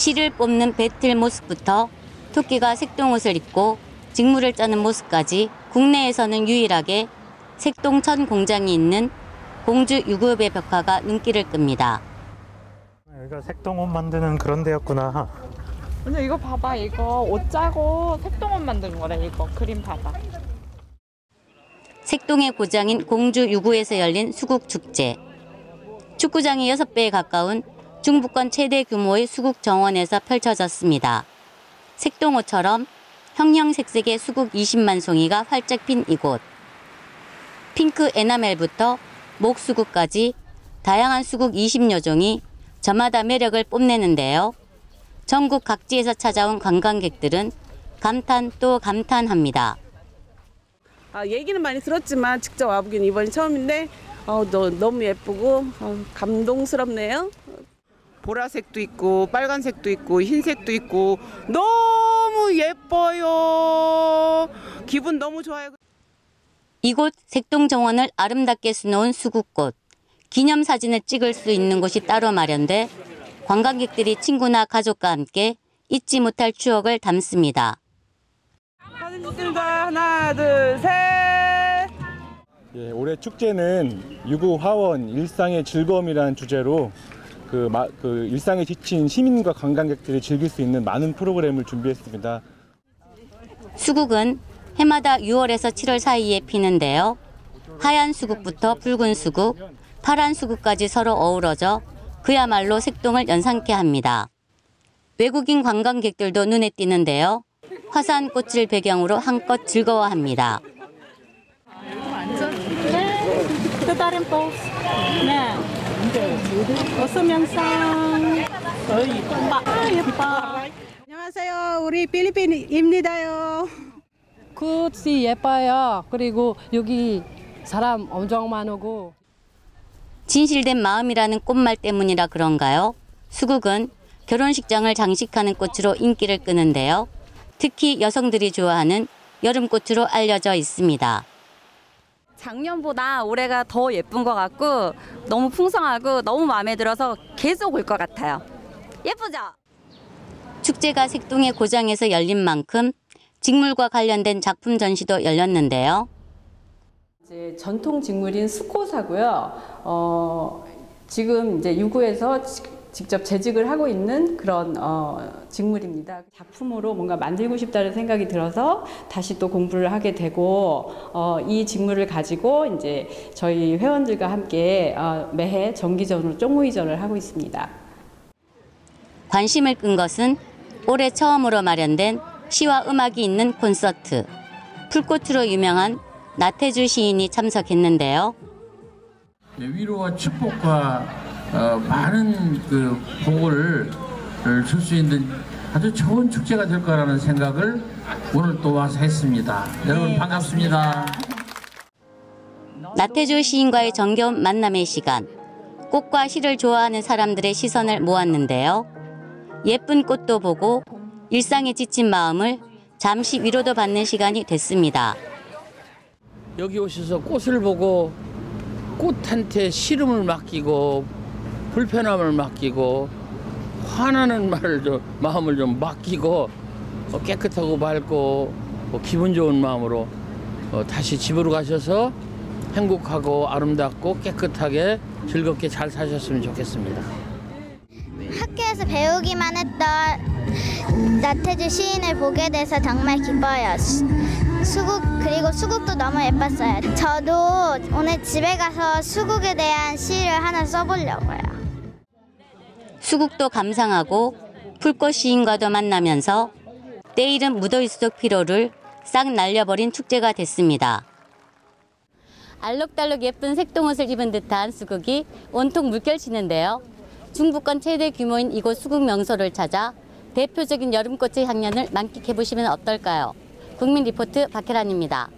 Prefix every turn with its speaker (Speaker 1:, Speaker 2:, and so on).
Speaker 1: 실을 뽑는 배틀 모습부터 토끼가 색동옷을 입고 직무를 짜는 모습까지 국내에서는 유일하게 색동천 공장이 있는 공주 유급의 벽화가 눈길을 끕니다.
Speaker 2: 여기가 색동옷 만드는 그런 데였구나.
Speaker 3: 근데 이거 봐봐 이거 옷 짜고 색동옷 만든 거래 이거 그림 봐봐
Speaker 1: 색동의 고장인 공주 유구에서 열린 수국 축제. 축구장이 6배에 가까운 중부권 최대 규모의 수국 정원에서 펼쳐졌습니다. 색동호처럼 형형색색의 수국 20만 송이가 활짝 핀 이곳. 핑크 에나멜부터 목수국까지 다양한 수국 20여 종이 저마다 매력을 뽐내는데요. 전국 각지에서 찾아온 관광객들은 감탄 또 감탄합니다.
Speaker 4: 아, 얘기는 많이 들었지만 직접 와보긴 이번이 처음인데 어, 너, 너무 예쁘고 어, 감동스럽네요. 보라색도 있고 빨간색도 있고 흰색도 있고 너무 예뻐요. 기분 너무 좋아요.
Speaker 1: 이곳 색동정원을 아름답게 수놓은 수국꽃. 기념사진을 찍을 수 있는 곳이 따로 마련돼 관광객들이 친구나 가족과 함께 잊지 못할 추억을 담습니다.
Speaker 4: 사진 찍습니다. 하나, 둘, 셋.
Speaker 5: 예, 올해 축제는 유구 화원 일상의 즐거움이라는 주제로 그, 마, 그 일상에 지친 시민과 관광객들이 즐길 수 있는 많은 프로그램을 준비했습니다.
Speaker 1: 수국은 해마다 6월에서 7월 사이에 피는데요. 하얀 수국부터 붉은 수국, 파란 수국까지 서로 어우러져 그야말로 색동을 연상케 합니다. 외국인 관광객들도 눈에 띄는데요. 화사한 꽃을 배경으로 한껏 즐거워합니다.
Speaker 6: 또 다른 포스. 네. 어, 예뻐. 아, 예뻐.
Speaker 7: 안녕하세요. 우리 필리핀입니다요.
Speaker 8: 꽃이 예뻐요. 그리고 여기 사람 엄청 많고.
Speaker 1: 진실된 마음이라는 꽃말 때문이라 그런가요? 수국은 결혼식장을 장식하는 꽃으로 인기를 끄는데요. 특히 여성들이 좋아하는 여름꽃으로 알려져 있습니다.
Speaker 9: 작년보다 올해가 더 예쁜 것 같고 너무 풍성하고 너무 마음에 들어서 계속 올 것 같아요. 예쁘죠?
Speaker 1: 축제가 색동의 고장에서 열린 만큼 직물과 관련된 작품 전시도 열렸는데요.
Speaker 10: 이제 전통 직물인 수코사고요. 어, 지금 이제 유구에서 직접 재직을 하고 있는 그런 어, 직물입니다. 작품으로 뭔가 만들고 싶다는 생각이 들어서 다시 또 공부를 하게 되고 어, 이 직물을 가지고 이제 저희 회원들과 함께 어, 매해 정기전으로 쪽무이전을 하고 있습니다.
Speaker 1: 관심을 끈 것은 올해 처음으로 마련된 시와 음악이 있는 콘서트. 풀꽃으로 유명한 나태주 시인이 참석했는데요.
Speaker 11: 네, 위로와 축복과 어, 많은 그 복을 줄수 있는 아주 좋은 축제가 될 거라는 생각을 오늘 또 와서 했습니다. 여러분 반갑습니다.
Speaker 1: 나태주 시인과의 정겨운 만남의 시간. 꽃과 시를 좋아하는 사람들의 시선을 모았는데요. 예쁜 꽃도 보고 일상에 지친 마음을 잠시 위로도 받는 시간이 됐습니다.
Speaker 11: 여기 오셔서 꽃을 보고 꽃한테 시름을 맡기고 불편함을 맡기고 화나는 말을 좀 마음을 좀 맡기고 어, 깨끗하고 밝고 뭐 기분 좋은 마음으로 어, 다시 집으로 가셔서 행복하고 아름답고 깨끗하게 즐겁게 잘 사셨으면 좋겠습니다.
Speaker 12: 학교에서 배우기만 했던 나태주 시인을 보게 돼서 정말 기뻐요. 수국 그리고 수국도 너무 예뻤어요. 저도 오늘 집에 가서 수국에 대한 시를 하나 써보려고요.
Speaker 1: 수국도 감상하고 풀꽃 시인과도 만나면서 때이른 무더위속 피로를 싹 날려버린 축제가 됐습니다. 알록달록 예쁜 색동옷을 입은 듯한 수국이 온통 물결치는데요. 중부권 최대 규모인 이곳 수국 명소를 찾아 대표적인 여름꽃의 향연을 만끽해 보시면 어떨까요? 국민 리포트 박혜란입니다.